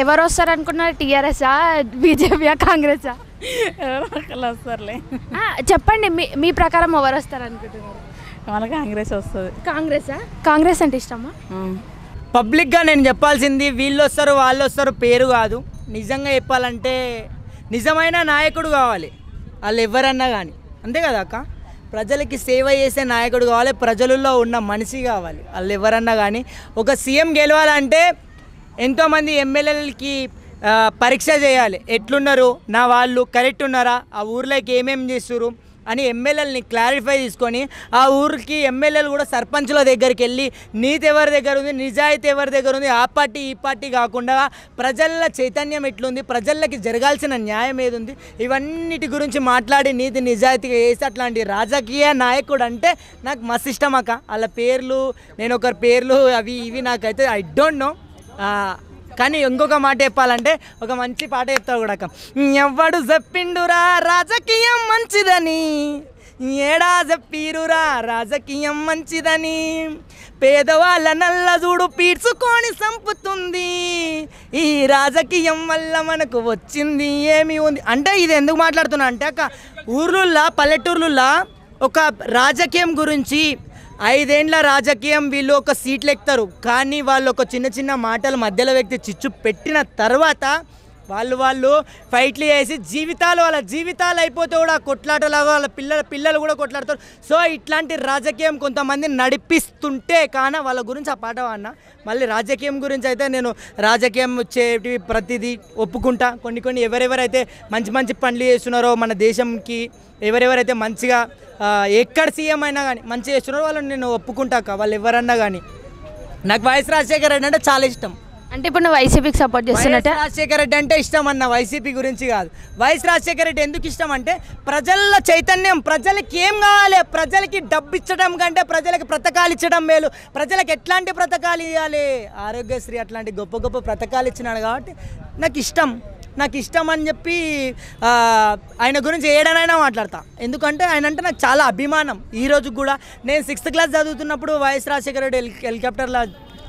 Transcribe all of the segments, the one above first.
ఎవరు వస్తారు అనుకున్నారు టీఆర్ఎస్ఆ బీజేపీయా? కాంగ్రెసా ఎవరో వస్తారులే. ఆ, చెప్పండి మీ మీ ప్రకారం ఎవరు వస్తారు అనుకుంటున్నారు కాంగ్రెస్ వస్తుంది. కాంగ్రెసా కాంగ్రెస్ అంటే ఇష్టమా? పబ్లిక్గా నేను చెప్పాల్సింది వీళ్ళు వస్తారు వాళ్ళు వస్తారు పేరు కాదు. నిజంగా చెప్పాలంటే నిజమైన నాయకుడు కావాలి. వాళ్ళు ఎవరన్నా కానీ అంతే కదా అక్క? ప్రజలకి సేవ చేసే నాయకుడు కావాలి ప్రజలలో ఉన్న మనిషి కావాలి. వాళ్ళు ఎవరన్నా కానీ ఒక సీఎం గెలవాలంటే ఎంతోమంది ఎమ్మెల్యేలకి పరీక్ష చేయాలి. ఎట్లున్నారు? నా వాళ్ళు కరెక్ట్ ఉన్నారా? ఆ ఊర్లోకి ఏమేమి చేస్తున్నారు అని ఎమ్మెల్యేలని క్లారిఫై తీసుకొని ఆ ఊరికి ఎమ్మెల్యేలు కూడా సర్పంచుల దగ్గరికి వెళ్ళి నీతి ఎవరి దగ్గర ఉంది నిజాయితీ ఎవరి దగ్గర ఉంది ఆ పార్టీ ఈ పార్టీ కాకుండా ప్రజల చైతన్యం ఎట్లుంది ప్రజలకి జరగాల్సిన న్యాయం ఏది ఉంది ఇవన్నిటి గురించి మాట్లాడి నీతి నిజాయితీగా వేసి అట్లాంటి రాజకీయ నాయకుడు అంటే నాకు మస్తు ఇష్టం అక్క. వాళ్ళ పేర్లు నేను ఒకరి పేర్లు అవి ఇవి నాకైతే ఐ డోంట్ నో కానీ ఇంకొక మాట చెప్పాలంటే ఒక మంచి పాట చెప్తావు కూడా అక్క. ఎవడు చెప్పిండురా రాజకీయం మంచిదని ఏడా చెప్పిరురా రాజకీయం మంచిదని పేదవాళ్ళ నల్ల చూడు పీడ్చుకొని సంపుతుంది ఈ రాజకీయం వల్ల మనకు వచ్చింది ఏమి ఉంది? అంటే ఇది ఎందుకు మాట్లాడుతున్నా అంటే అక్క ఊర్లుల్లా పల్లెటూర్లుల్లా ఒక రాజకీయం గురించి ఐదేండ్ల రాజకీయం వీళ్ళు ఒక సీట్లు ఎక్కుతారు కానీ వాళ్ళు ఒక చిన్న చిన్న మాటల మధ్యలో వ్యక్తి చిచ్చు పెట్టిన తర్వాత వాళ్ళు వాళ్ళు ఫైట్లు చేసి జీవితాలు వాళ్ళ జీవితాలు అయిపోతే కూడా కొట్లాటలాగా వాళ్ళ పిల్లల పిల్లలు కూడా కొట్లాడతారు. సో ఇట్లాంటి రాజకీయం కొంతమంది నడిపిస్తుంటే కాన వాళ్ళ గురించి ఆ పాట అన్న మళ్ళీ రాజకీయం గురించి అయితే నేను రాజకీయం వచ్చేటివి ప్రతిదీ ఒప్పుకుంటా. కొన్ని కొన్ని ఎవరెవరైతే మంచి మంచి పనులు చేస్తున్నారో మన దేశంకి ఎవరెవరైతే మంచిగా ఎక్కడ సీఎం అయినా కానీ మంచిగా చేస్తున్నారో వాళ్ళని నేను ఒప్పుకుంటాక వాళ్ళు ఎవరన్నా కానీ నాకు వైఎస్ రాజశేఖర్ రెడ్డి అంటే చాలా ఇష్టం. అంటే ఇప్పుడు నువ్వు వైసీపీకి సపోర్ట్ చేస్తున్నట్ట? రాజశేఖర రెడ్డి అంటే ఇష్టం అన్న వైసీపీ గురించి కాదు. వైఎస్ రాజశేఖర రెడ్డి ఎందుకు ఇష్టం అంటే ప్రజల చైతన్యం ప్రజలకి ఏం కావాలి? ప్రజలకి డబ్బు ఇచ్చడం కంటే ప్రజలకి పథకాలు ఇచ్చడం మేలు. ప్రజలకు ఎట్లాంటి పథకాలు ఇవ్వాలి ఆరోగ్యశ్రీ అట్లాంటి గొప్ప గొప్ప పథకాలు ఇచ్చినాడు కాబట్టి నాకు ఇష్టం. నాకు ఇష్టం అని చెప్పి ఆయన గురించి ఏడనైనా మాట్లాడతా. ఎందుకంటే ఆయన అంటే నాకు చాలా అభిమానం. ఈ రోజు కూడా నేను సిక్స్త్ క్లాస్ చదువుతున్నప్పుడు వైఎస్ రాజశేఖర రెడ్డి హెలికాప్టర్లో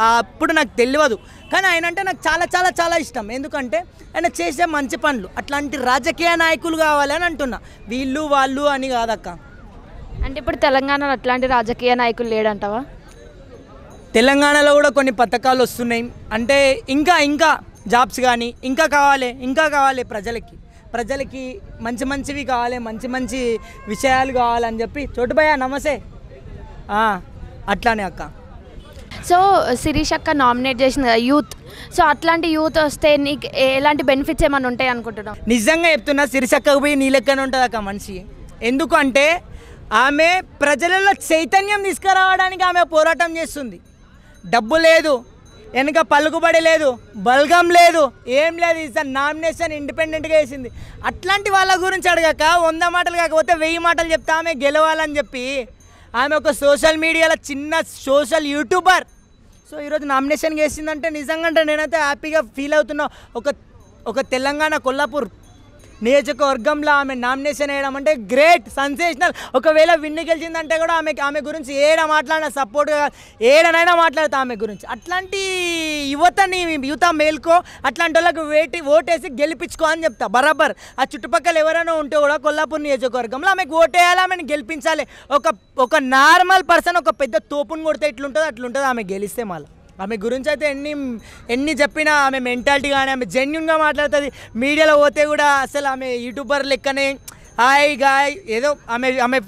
అప్పుడు నాకు తెలియదు కానీ ఆయన అంటే నాకు చాలా చాలా చాలా ఇష్టం. ఎందుకంటే ఆయన చేసే మంచి పనులు అట్లాంటి రాజకీయ నాయకులు కావాలని అంటున్నా. వీళ్ళు వాళ్ళు అని కాదక్క. అంటే ఇప్పుడు తెలంగాణలో అట్లాంటి రాజకీయ నాయకులు లేడంటావా? తెలంగాణలో కూడా కొన్ని పథకాలు వస్తున్నాయి. అంటే ఇంకా ఇంకా జాబ్స్ కానీ ఇంకా కావాలి ఇంకా కావాలి ప్రజలకి. ప్రజలకి మంచి మంచివి కావాలి మంచి మంచి విషయాలు కావాలని చెప్పి చోటుభయ్య నమస్తే. ఆ, అట్లానే అక్క. సో శిరీష్ అక్క నామినేట్ చేసింది కదా యూత్ సో అట్లాంటి యూత్ వస్తే నీకు ఎలాంటి బెనిఫిట్స్ ఏమైనా ఉంటాయి అనుకుంటున్నాం నిజంగా చెప్తున్నా సిరిసక్కకు పోయి నీ లెక్కనే ఉంటుంది అక్క మనిషి. ఎందుకంటే ఆమె ప్రజలలో చైతన్యం తీసుకురావడానికి ఆమె పోరాటం చేస్తుంది. డబ్బు లేదు వెనక పలుకుబడి లేదు బల్గం లేదు ఏం లేదు ఇస్ నామినేషన్ ఇండిపెండెంట్గా వేసింది. అట్లాంటి వాళ్ళ గురించి అడగక వంద మాటలు కాకపోతే వెయ్యి మాటలు చెప్తే ఆమె గెలవాలని చెప్పి ఆమె ఒక సోషల్ మీడియాలో చిన్న సోషల్ యూట్యూబర్. సో ఈరోజు నామినేషన్ వేసిందంటే నిజంగా అంటే నేనైతే హ్యాపీగా ఫీల్ అవుతున్నా. ఒక ఒక తెలంగాణ కొల్లాపూర్ నియోజకవర్గంలో ఆమె నామినేషన్ వేయడం అంటే గ్రేట్ సెన్సేషనల్ ఒకవేళ విన్ను గెలిచిందంటే కూడా ఆమె ఆమె గురించి ఏడ మాట్లాడిన సపోర్ట్గా ఏడనైనా మాట్లాడతా ఆమె గురించి. అట్లాంటి యువతని యువత మేల్కో అట్లాంటి వాళ్ళకి వేటి ఓటేసి గెలిపించుకో అని చెప్తా. బరాబర్. ఆ చుట్టుపక్కల ఎవరైనా ఉంటే కూడా కొల్లాపూర్ నియోజకవర్గంలో ఆమెకు ఓటేయాలి ఆమెను గెలిపించాలి. ఒక ఒక నార్మల్ పర్సన్ ఒక పెద్ద తోపుని కొడితే ఎట్లుంటుందో అట్లుంటుంది ఆమె గెలిస్తే మళ్ళీ. ఆమె గురించి అయితే ఎన్ని ఎన్ని చెప్పినా ఆమె మెంటాలిటీ కానీ ఆమె జెన్యున్గా మాట్లాడుతుంది. మీడియాలో పోతే కూడా అసలు ఆమె యూట్యూబర్ లెక్కనే హాయ్ గాయ్ ఏదో ఆమె ఆమె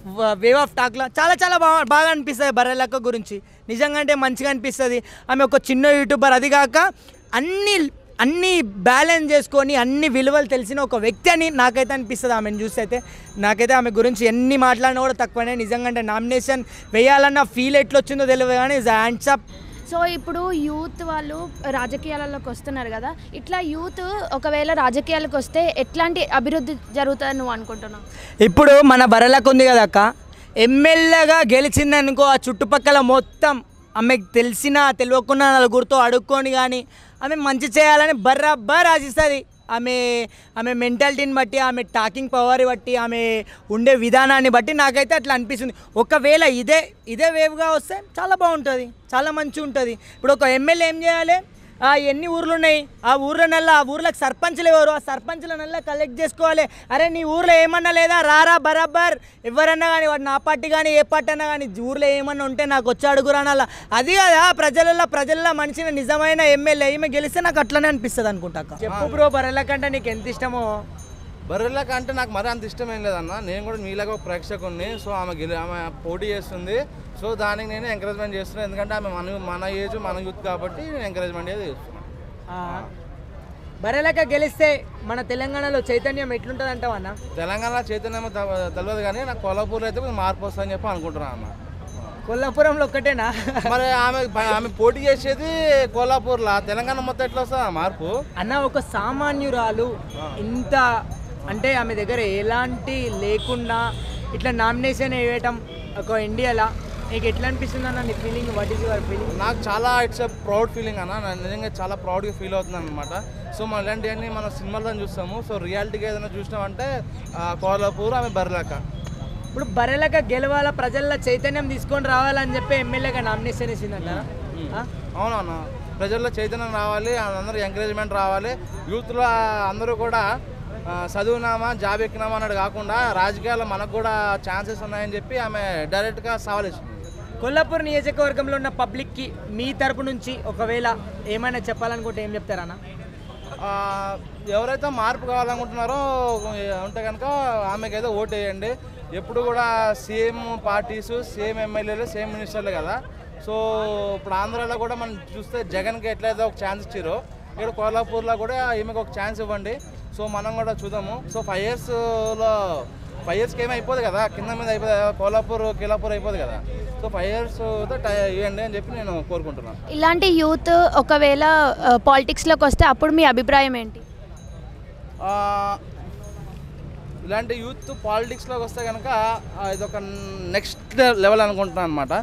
వేవ్ ఆఫ్ టాక్లో చాలా చాలా బాగా బాగా అనిపిస్తుంది బర్రెలక్క గురించి. నిజంగా అంటే మంచిగా అనిపిస్తుంది. ఆమె ఒక చిన్న యూట్యూబర్ అది కాక అన్ని అన్ని బ్యాలెన్స్ చేసుకొని అన్ని విలువలు తెలిసిన ఒక వ్యక్తి అని నాకైతే అనిపిస్తుంది ఆమెను చూస్తే అయితే. నాకైతే ఆమె గురించి ఎన్ని మాట్లాడినా కూడా తక్కువనే. నిజంగా అంటే నామినేషన్ వేయాలన్న ఫీల్ ఎట్లొచ్చిందో తెలియదు కానీ హ్యాండ్స్ అప్ సో ఇప్పుడు యూత్ వాళ్ళు రాజకీయాలలోకి వస్తున్నారు కదా ఇట్లా యూత్ ఒకవేళ రాజకీయాలకు వస్తే ఎట్లాంటి అభివృద్ధి జరుగుతుందని నువ్వు అనుకుంటున్నావు? ఇప్పుడు మన బరలకు ఉంది కదా అక్క ఎమ్మెల్యేగా గెలిచిందనుకో ఆ చుట్టుపక్కల మొత్తం ఆమెకు తెలిసినా తెలియకుండా నలుగురితో అడుక్కొని కానీ ఆమె మంచి చేయాలని బర్రబ్బర్ ఆశిస్తుంది. ఆమె ఆమె మెంటాలిటీని బట్టి ఆమె టాకింగ్ పవర్ బట్టి ఆమె ఉండే విధానాన్ని బట్టి నాకైతే అట్లా అనిపిస్తుంది. ఒకవేళ ఇదే ఇదే వేవ్గా వస్తే చాలా బాగుంటుంది. చాలా మంచిగా ఉంటుంది ఇప్పుడు ఒక ఎమ్మెల్యే ఏం చేయాలి? ఎన్ని ఊర్లు ఉన్నాయి ఆ ఊర్లనల్లా ఆ ఊర్లకు సర్పంచ్లు ఎవరు? ఆ సర్పంచ్లనల్లా కలెక్ట్ చేసుకోవాలి. అరే నీ ఊర్లో ఏమన్నా లేదా? రారా బరాబర్. ఎవరన్నా కానీ వాడు నా పార్టీ కానీ ఏ పార్టీ అన్నా కానీ ఊర్లో ఏమన్నా ఉంటే నాకు వచ్చి అడుగురానల్లా అది కదా? ప్రజలలో ప్రజల్లో మనిషిని నిజమైన ఎమ్మెల్యే ఈమె గెలిస్తే నాకు అట్లనే అనిపిస్తుంది అనుకుంటా చెప్పు బ్రో బర్రెల కంటే నీకు ఎంత ఇష్టమో. బర్రెల కంటే నాకు మరీ అంత ఇష్టం ఏం లేదన్న. నేను కూడా మీలాగా ఒక ప్రేక్షకుడిని సో ఆమె గెలి ఆమె పోటీ చేస్తుంది. సో దానికి నేను ఎంకరేజ్మెంట్ చేస్తున్నాను ఎందుకంటే ఆమె మన మన ఏజ్ మన యూత్ కాబట్టి నేను ఎంకరేజ్మెంట్ అనేది చేస్తున్నాను బర్రెలక గెలిస్తే మన తెలంగాణలో చైతన్యం ఎట్లుంటుంది అంటావు అన్న తెలంగాణ చైతన్యం తెలియదు కానీ నాకు కొల్లాపూర్లో అయితే కొంచెం మార్పు వస్తుందని చెప్పి అనుకుంటున్నాను అన్న. కొల్లాపురంలో ఒక్కటేనా? మరి ఆమె ఆమె పోటీ చేసేది కోల్హాపూర్లో తెలంగాణ మొత్తం ఎట్లా వస్తుంది మార్పు? అన్న ఒక సామాన్యురాలు ఇంత అంటే ఆమె దగ్గర ఎలాంటి లేకుండా ఇట్లా నామినేషన్ వేయటం ఒక ఇండియాలో? నీకు ఎట్లా అనిపిస్తుంది అన్న నీ feeling what is your feeling నాకు చాలా ఇట్స్ ప్రౌడ్ ఫీలింగ్ అన్న. నేను నిజంగా చాలా ప్రౌడ్గా ఫీల్ అవుతున్నాను అనమాట సో మనం ఇలాంటివన్నీ మనం సినిమాల్లో చూస్తాము. సో రియాలిటీగా ఏదైనా చూసినామంటే ఆ, కోల్హాపూర్ ఆమె బర్రెలక ఇప్పుడు బర్రెలక గెలవాల? ప్రజల్లో చైతన్యం తీసుకొని రావాలని చెప్పి ఎమ్మెల్యేగా నామినేషన్ వేసిందంటారా ఆ? అవునవును ప్రజల్లో చైతన్యం రావాలి అందరూ ఎంకరేజ్మెంట్ రావాలి. యూత్లో అందరూ కూడా చదువునామా జాబ్ ఎక్కినామా అన్నది కాకుండా రాజకీయాల్లో మనకు కూడా ఛాన్సెస్ ఉన్నాయని చెప్పి ఆమె డైరెక్ట్గా సవాల్ ఇచ్చింది. కొల్లాపూర్ నియోజకవర్గంలో ఉన్న పబ్లిక్కి మీ తరపు నుంచి ఒకవేళ ఏమైనా చెప్పాలనుకుంటే ఏం చెప్తారన్నా ఎవరైతే మార్పు కావాలనుకుంటున్నారో ఉంటే కనుక ఆమెకి ఏదో ఓటు వేయండి. ఎప్పుడు కూడా సేమ్ పార్టీస్ సేమ్ ఎమ్మెల్యేలు సేమ్ మినిస్టర్లు కదా. సో ఇప్పుడు ఆంధ్రాలో కూడా మనం చూస్తే జగన్కి ఎట్లయితే ఒక ఛాన్స్ ఇచ్చారో ఇక్కడ కోల్హాపూర్లో కూడా ఈమెకు ఒక ఛాన్స్ ఇవ్వండి. సో మనం కూడా చూద్దాము. సో ఫైవ్ ఇయర్స్లో ఫైవ్ ఇయర్స్కి ఏమీ అయిపోదు కదా? కింద మీద అయిపోతుంది కదా, కోల్హాపూర్ కిలాపూర్ అయిపోదు కదా? సో ఫైవ్ ఇయర్స్తో ఇవ్వండి అని చెప్పి నేను కోరుకుంటున్నాను. ఇలాంటి యూత్ ఒకవేళ పాలిటిక్స్లోకి వస్తే అప్పుడు మీ అభిప్రాయం ఏంటి? ఇలాంటి యూత్ పాలిటిక్స్లోకి వస్తే కనుక ఇది ఒక నెక్స్ట్ లెవెల్ అనుకుంటున్నాను అనమాట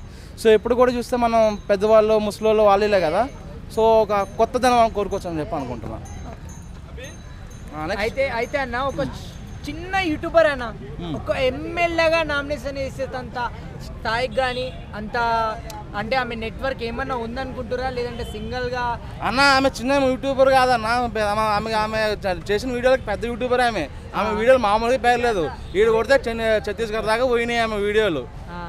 సో ఎప్పుడు కూడా చూస్తే మనం పెద్దవాళ్ళు ముసలోళ్ళు వాళ్ళే కదా? సో ఒక కొత్తదనం కోరుకోవచ్చు అని చెప్పి అనుకుంటున్నాను. అయితే అయితే అన్న ఒక చిన్న యూట్యూబర్ అన్న ఒక ఎమ్మెల్యేగా నామినేషన్ వేసేంత స్థాయికి కానీ అంత అంటే ఆమె నెట్వర్క్ ఏమన్నా ఉందనుకుంటురా లేదంటే సింగిల్గా? అన్న ఆమె చిన్న యూట్యూబర్ కాదన్న. ఆమె ఆమె చేసిన వీడియోలకి పెద్ద యూట్యూబర్ ఆమె. ఆమె వీడియోలు మామూలుగా పేర్లేదు వీడు కొడితే ఛత్తీస్గఢ్ దాకా పోయినాయి ఆమె వీడియోలు.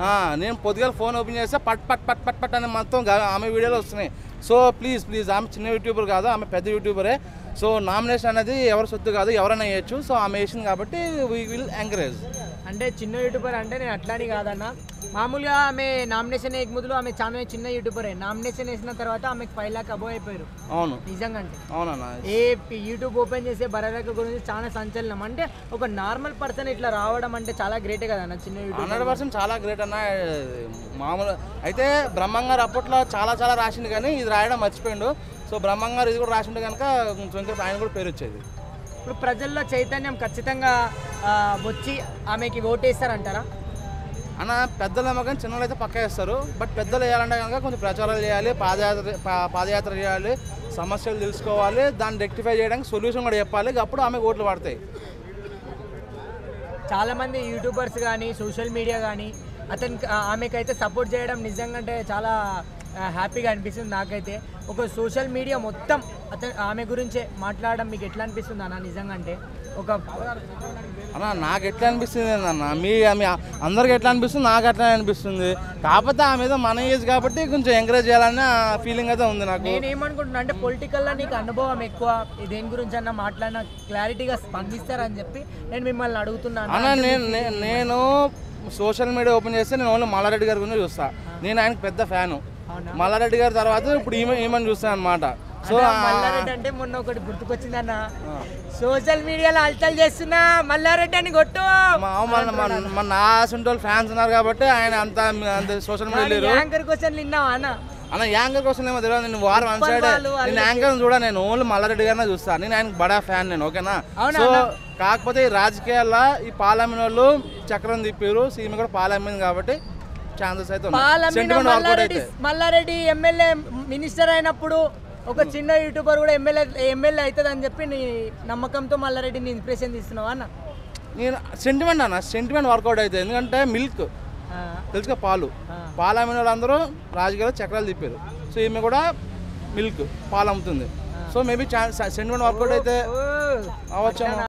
ఆ, నేను పొద్దుగాల ఫోన్ ఓపెన్ చేస్తే పట్ పట్ పట్ పట్ పట్ అని మొత్తం ఆమె వీడియోలు వస్తున్నాయి. సో ప్లీజ్ ప్లీజ్ ఆమె చిన్న యూట్యూబర్ కాదు ఆమె పెద్ద యూట్యూబరే. సో నామినేషన్ అనేది ఎవరి సొత్తు కాదు ఎవరైనా వేయచ్చు సో ఆమె వేసింది కాబట్టి వీ విల్ ఎంకరేజ్ అంటే చిన్న యూట్యూబర్ అంటే నేను అట్లాని కాదన్న. మామూలుగా ఆమె నామినేషన్ వేయక ముందు ఆమె చాలా చిన్న యూట్యూబరే. నామినేషన్ వేసిన తర్వాత ఆమెకు ఫైవ్ లాక్ అబో అయిపోయారు. అవును. నిజంగా అంటే అవునన్న. ఏ యూట్యూబ్ ఓపెన్ చేసే బరరేఖ గురించి చాలా సంచలనం. అంటే ఒక నార్మల్ పర్సన్ ఇట్లా రావడం అంటే చాలా గ్రేటే కదా అన్న చిన్న యూట్యూబ్ హండ్రెడ్ పర్సెంట్ చాలా గ్రేట్ అన్న. మామూలు అయితే బ్రహ్మంగారు అప్పట్లో చాలా చాలా రాసిండు కానీ ఇది రాయడం మర్చిపోయిండు. సో బ్రహ్మంగారు ఇది కూడా రాసిండు కనుక కొంచెం ఆయన కూడా పేరు వచ్చేది. ఇప్పుడు ప్రజల్లో చైతన్యం ఖచ్చితంగా వచ్చి ఆమెకి ఓటేస్తారంటారా అన్న పెద్దలు కానీ చిన్నలు అయితే పక్క వేస్తారు. బట్ పెద్దలు వేయాలంటే కనుక కొంచెం ప్రచారాలు చేయాలి పాదయాత్ర పాదయాత్ర చేయాలి సమస్యలు తెలుసుకోవాలి దాన్ని రెక్టిఫై చేయడానికి సొల్యూషన్ కూడా చెప్పాలి అప్పుడు ఆమె ఓట్లు పడతాయి. చాలా మంది యూట్యూబర్స్ కానీ సోషల్ మీడియా కానీ అతనికి ఆమెకైతే సపోర్ట్ చేయడం నిజంగా అంటే చాలా హ్యాపీగా అనిపిస్తుంది నాకైతే. ఒక సోషల్ మీడియా మొత్తం అతను ఆమె గురించే మాట్లాడడం మీకు ఎట్లా అనిపిస్తుంది అన్న నిజంగా అంటే ఒక అన్న నాకు ఎట్లా అనిపిస్తుంది అన్న మీ మీ అందరికి ఎట్లా అనిపిస్తుంది? నాకు ఎట్లా అనిపిస్తుంది. కాకపోతే ఆ మీద మన ఏజ్ కాబట్టి కొంచెం ఎంకరేజ్ చేయాలన్న ఫీలింగ్ అయితే ఉంది నాకు. నేను ఏమనుకుంటున్నా అంటే పొలిటికల్లో నీకు అనుభవం ఎక్కువ. దేని గురించి అన్న మాట్లాడినా క్లారిటీగా స్పందిస్తారని చెప్పి నేను మిమ్మల్ని అడుగుతున్నాను అన్న నేను నేను సోషల్ మీడియా ఓపెన్ చేస్తే నేను ఓన్లీ మల్లారెడ్డి గారి గురించి చూస్తా. నేను ఆయనకి పెద్ద ఫ్యాను? మల్లారెడ్డి గారి తర్వాత ఇప్పుడు ఈమె ఈమెను చూస్తాను అనమాట సో మల్లారెడ్డి అంటే మొన్న ఒకటి గుర్తుకొచ్చిందన్న. సోషల్ మీడియాలో అల్తలు చేస్తున్నా మల్లారెడ్డి అని కొట్టు మన మన మన నా వాళ్ళు ఫ్యాన్స్ ఉన్నారు కాబట్టి ఆయన అంత సోషల్ మీడియా యాంకర్ క్వశ్చన్ విన్నావా అన్న? అన్న యాంకర్ కోసం ఏమో తెలియదు. నేను వారం వన్ సైడ్ నేను యాంకర్ చూడ నేను? ఓన్లీ మల్లారెడ్డి గారినే చూస్తాను నేను ఆయనకు బడా ఫ్యాన్ నేను ఓకేనా? సో? కాకపోతే ఈ రాజకీయాల్లో ఈ పాలమ్మిన వాళ్ళు చక్రం తిప్పారు. సీఎం కూడా పాలమ్మింది కాబట్టి ఛాన్సెస్ అయితే. మల్లారెడ్డి ఎమ్మెల్యే మినిస్టర్ అయినప్పుడు ఒక చిన్న యూట్యూబర్ కూడా ఎమ్మెల్యే ఎమ్మెల్యే అవుతుంది అని చెప్పి నీ నమ్మకంతో మల్లారెడ్డిని ఇంప్రెషన్ తీస్తున్నావా అన్న? నేను సెంటిమెంట్ అన్న సెంటిమెంట్ వర్కౌట్ అవుతుంది. ఎందుకంటే మిల్క్ తెలుసుగా పాలు. పాలు అమ్మిన వాళ్ళందరూ రాజకీయాల్లో చక్రాలు తిప్పారు. సో ఈమె కూడా మిల్క్ పాలు అమ్ముతుంది. So maybe sentiment work out అయితే అవ్వచ్చేమో